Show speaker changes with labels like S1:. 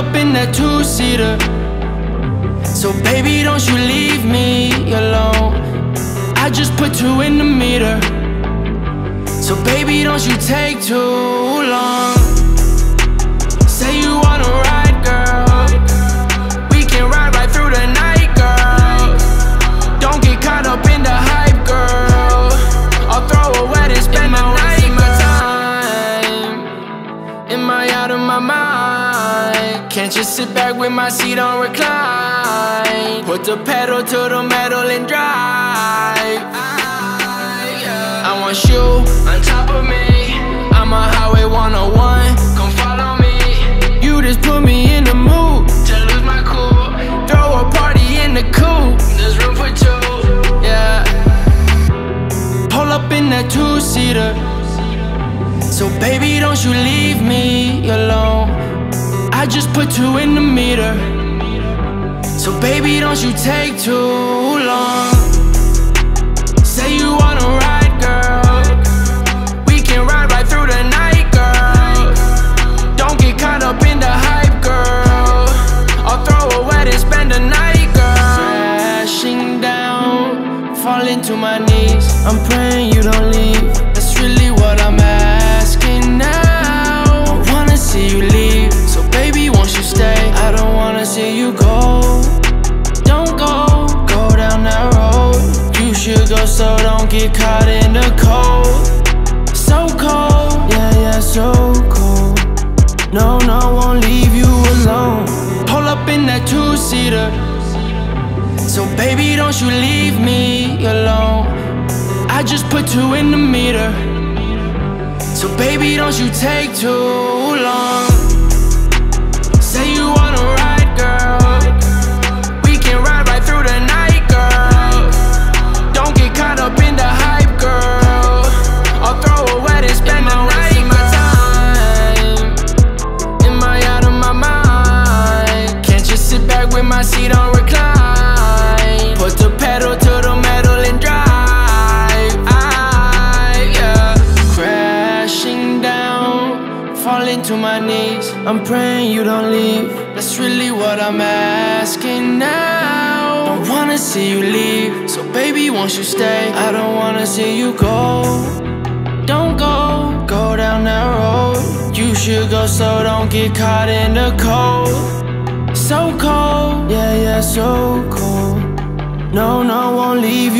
S1: up in that two-seater. So baby, don't you leave me alone. I just put two in the meter. So baby, don't you take too long. Say you wanna ride, girl. We can ride right through the night, girl. Don't get caught up in the hype, girl. I'll throw a wedding, spend the night, my time. Am I out of my mind? Can't just sit back with my seat on recline? Put the pedal to the metal and drive. I want you on top of me. I'm a highway 101 Come follow me. You just put me in the mood To lose my cool. Throw a party in the coupe There's room for two Yeah. Pull up in that two-seater. So baby, don't you leave me I just put two in the meter. So baby, don't you take too long. Say you wanna ride, girl. We can ride right through the night, girl. Don't get caught up in the hype, girl. I'll throw a wedding, spend the night, girl. Crashing down, falling to my knees. I'm praying you don't leave. That's really what I'm asking now get caught in the cold. So cold, yeah, yeah, so cold. No, no, won't leave you alone. Pull up in that two-seater. So baby, don't you leave me alone. I just put two in the meter. So baby, don't you take too falling to my knees. I'm praying you don't leave. That's really what I'm asking now. Don't wanna see you leave. So baby, won't you stay? I don't wanna see you go. Don't go, go down that road. You should go so don't get caught in the cold. So cold, yeah, yeah, so cold. No, no, won't leave